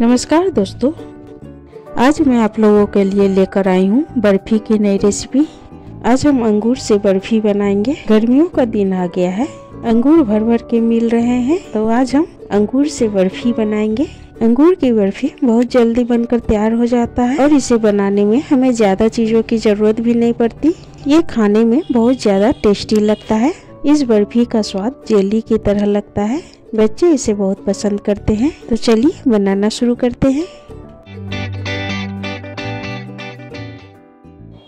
नमस्कार दोस्तों, आज मैं आप लोगों के लिए लेकर आई हूँ बर्फ़ी की नई रेसिपी आज हम अंगूर से बर्फ़ी बनाएँगे। गर्मियों का दिन आ गया है, अंगूर भर भर के मिल रहे हैं तो आज हम अंगूर से बर्फ़ी बनाएँगे। अंगूर की बर्फ़ी बहुत जल्दी बनकर तैयार हो जाता है और इसे बनाने में हमें ज़्यादा चीज़ों की ज़रूरत भी नहीं पड़ती। ये खाने में बहुत ज़्यादा टेस्टी लगता है। इस बर्फ़ी का स्वाद जेली की तरह लगता है। बच्चे इसे बहुत पसंद करते हैं। तो चलिए, बनाना शुरू करते हैं।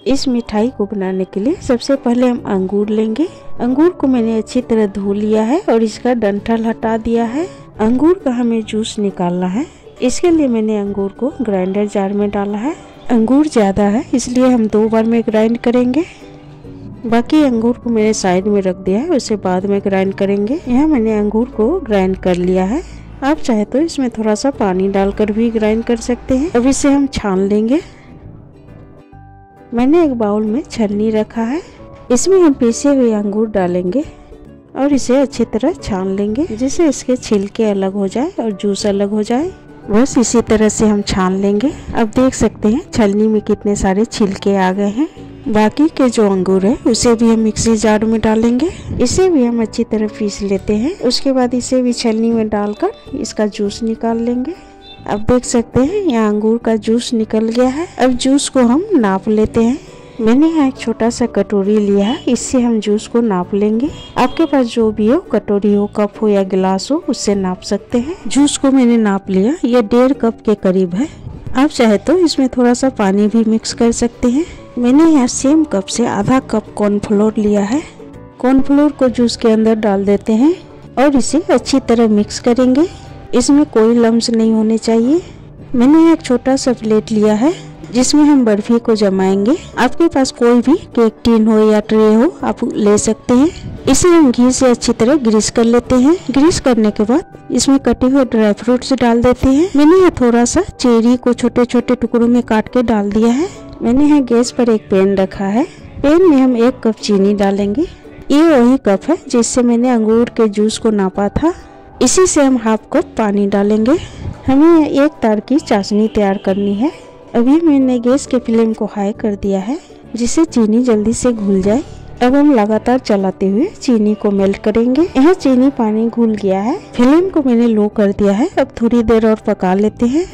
इस मिठाई को बनाने के लिए सबसे पहले हम अंगूर लेंगे। अंगूर को मैंने अच्छी तरह धो लिया है और इसका डंठल हटा दिया है। अंगूर का हमें जूस निकालना है। इसके लिए मैंने अंगूर को ग्राइंडर जार में डाला है। अंगूर ज़्यादा है, इसलिए हम दो बार में ग्राइंड करेंगे। बाकी अंगूर को मैंने साइड में रख दिया है, उसे बाद में ग्राइंड करेंगे। यहाँ मैंने अंगूर को ग्राइंड कर लिया है। आप चाहे तो इसमें थोड़ा सा पानी डालकर भी ग्राइंड कर सकते हैं। अब इसे हम छान लेंगे। मैंने एक बाउल में छलनी रखा है। इसमें हम पीसे हुए अंगूर डालेंगे और इसे अच्छी तरह छान लेंगे, जिससे इसके छिलके अलग हो जाए और जूस अलग हो जाए। बस इसी तरह से हम छान लेंगे। अब देख सकते हैं छलनी में कितने सारे छिलके आ गए हैं। बाकी के जो अंगूर है, उसे भी हम मिक्सी जार में डालेंगे। इसे भी हम अच्छी तरह पीस लेते हैं। उसके बाद इसे भी छलनी में डालकर इसका जूस निकाल लेंगे। अब देख सकते हैं, यहाँ अंगूर का जूस निकल गया है। अब जूस को हम नाप लेते हैं। मैंने यहाँ एक छोटा सा कटोरी लिया है। इससे हम जूस को नाप लेंगे। आपके पास जो भी हो, कटोरी हो, कप हो या गिलास हो, उससे नाप सकते हैं। जूस को मैंने नाप लिया। ये डेढ़ कप के करीब है। आप चाहे तो इसमें थोड़ा सा पानी भी मिक्स कर सकते हैं। मैंने यहाँ सेम कप से आधा कप कॉर्नफ्लोर लिया है। कॉर्नफ्लोर को जूस के अंदर डाल देते हैं और इसे अच्छी तरह मिक्स करेंगे। इसमें कोई लम्ब नहीं होने चाहिए। मैंने एक छोटा सा प्लेट लिया है। जिसमें हम बर्फ़ी को जमाएँगे। आपके पास कोई भी केक टीन हो या ट्रे हो, आप ले सकते हैं। इसे हम घी से अच्छी तरह ग्रीस कर लेते हैं। ग्रीस करने के बाद इसमें कटे हुए ड्राई फ्रूट्स डाल देते हैं। मैंने यहाँ थोड़ा सा चेरी को छोटे छोटे टुकड़ों में काट के डाल दिया है। मैंने यहाँ गैस पर एक पैन रखा है। पैन में हम एक कप चीनी डालेंगे। ये वही कप है जिससे मैंने अंगूर के जूस को नापा था। इसी से हम हाफ़ कप पानी डालेंगे। हमें एक तार की चाशनी तैयार करनी है। अभी मैंने गैस के फ्लेम को हाई कर दिया है जिससे चीनी जल्दी से घुल जाए। अब हम लगातार चलाते हुए चीनी को मेल्ट करेंगे। यहाँ चीनी पानी घुल गया है। फ्लेम को मैंने लो कर दिया है। अब थोड़ी देर और पका लेते हैं।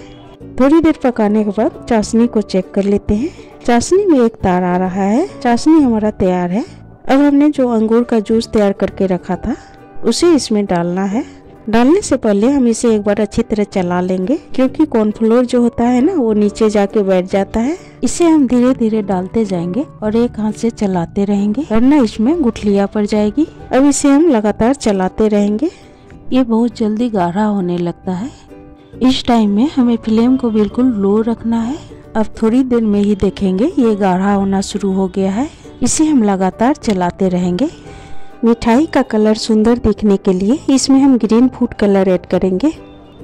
थोड़ी देर पकाने के बाद चाशनी को चेक कर लेते हैं। चाशनी में एक तार आ रहा है। चाशनी हमारा तैयार है। अब हमने जो अंगूर का जूस तैयार करके रखा था, उसे इसमें डालना है। डालने से पहले हम इसे एक बार अच्छी तरह चला लेंगे, क्योंकि कॉर्नफ्लोर जो होता है ना, वो नीचे जाके बैठ जाता है। इसे हम धीरे धीरे डालते जाएँगे और एक हाथ से चलाते रहेंगे, वरना इसमें गुठलिया पड़ जाएगी। अब इसे हम लगातार चलाते रहेंगे। ये बहुत जल्दी गाढ़ा होने लगता है। इस टाइम में हमें फ्लेम को बिल्कुल लो रखना है। अब थोड़ी देर में ही देखेंगे, ये गाढ़ा होना शुरू हो गया है। इसे हम लगातार चलाते रहेंगे। मिठाई का कलर सुंदर दिखने के लिए इसमें हम ग्रीन फ़ूड कलर ऐड करेंगे।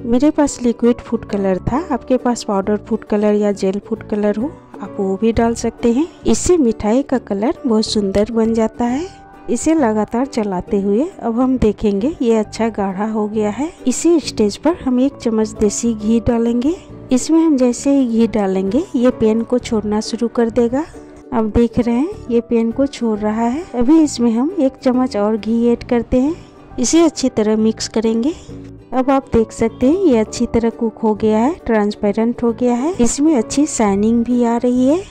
मेरे पास लिक्विड फ़ूड कलर था। आपके पास पाउडर फ़ूड कलर या जेल फ़ूड कलर हो, आप वो भी डाल सकते हैं। इससे मिठाई का कलर बहुत सुंदर बन जाता है। इसे लगातार चलाते हुए अब हम देखेंगे, ये अच्छा गाढ़ा हो गया है। इसी स्टेज पर हम एक चम्मच देसी घी डालेंगे। इसमें हम जैसे ही घी डालेंगे, ये पेन को छोड़ना शुरू कर देगा। अब देख रहे हैं, ये पेन को छोड़ रहा है। अभी इसमें हम एक चम्मच और घी ऐड करते हैं। इसे अच्छी तरह मिक्स करेंगे। अब आप देख सकते हैं, ये अच्छी तरह कुक हो गया है, ट्रांसपेरेंट हो गया है। इसमें अच्छी शाइनिंग भी आ रही है।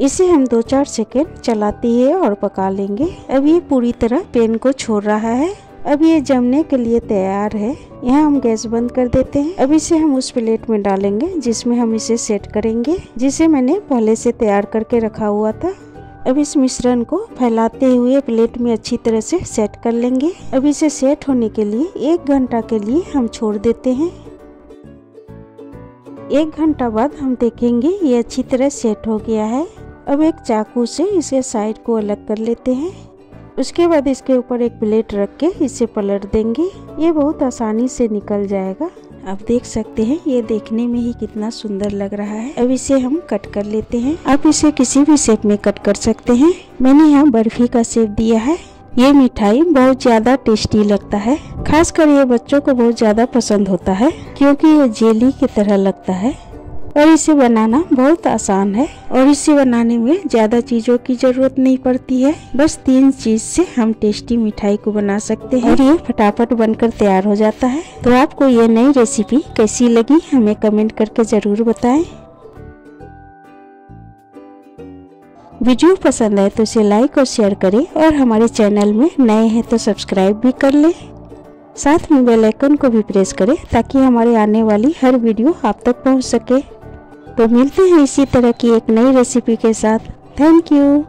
इसे हम दो चार सेकेंड चलाते हैं और पका लेंगे। अब ये पूरी तरह पेन को छोड़ रहा है। अब ये जमने के लिए तैयार है। यहाँ हम गैस बंद कर देते हैं। अब इसे हम उस प्लेट में डालेंगे, जिसमें हम इसे सेट करेंगे, जिसे मैंने पहले से तैयार करके रखा हुआ था। अब इस मिश्रण को फैलाते हुए प्लेट में अच्छी तरह से सेट कर लेंगे। अब इसे सेट होने के लिए एक घंटा के लिए हम छोड़ देते हैं। एक घंटा बाद हम देखेंगे ये अच्छी तरह सेट हो गया है। अब एक चाकू से इसे साइड को अलग कर लेते हैं। उसके बाद इसके ऊपर एक प्लेट रख के इसे पलट देंगे। ये बहुत आसानी से निकल जाएगा। आप देख सकते हैं, ये देखने में ही कितना सुंदर लग रहा है। अब इसे हम कट कर लेते हैं। आप इसे किसी भी शेप में कट कर सकते हैं। मैंने यहाँ बर्फ़ी का शेप दिया है। ये मिठाई बहुत ज़्यादा टेस्टी लगता है। खासकर ये बच्चों को बहुत ज़्यादा पसंद होता है, क्योंकि ये जेली की तरह लगता है। और इसे बनाना बहुत आसान है और इसे बनाने में ज़्यादा चीज़ों की ज़रूरत नहीं पड़ती है। बस तीन चीज़ से हम टेस्टी मिठाई को बना सकते हैं। और ये फटाफट बनकर तैयार हो जाता है। तो आपको ये नई रेसिपी कैसी लगी, हमें कमेंट करके ज़रूर बताएँ। वीडियो पसंद आए तो इसे लाइक और शेयर करें और हमारे चैनल में नए हैं तो सब्सक्राइब भी कर लें। साथ में बेल आइकन को भी प्रेस करें ताकि हमारे आने वाली हर वीडियो आप तक पहुँच सके। तो मिलते हैं इसी तरह की एक नई रेसिपी के साथ। Thank you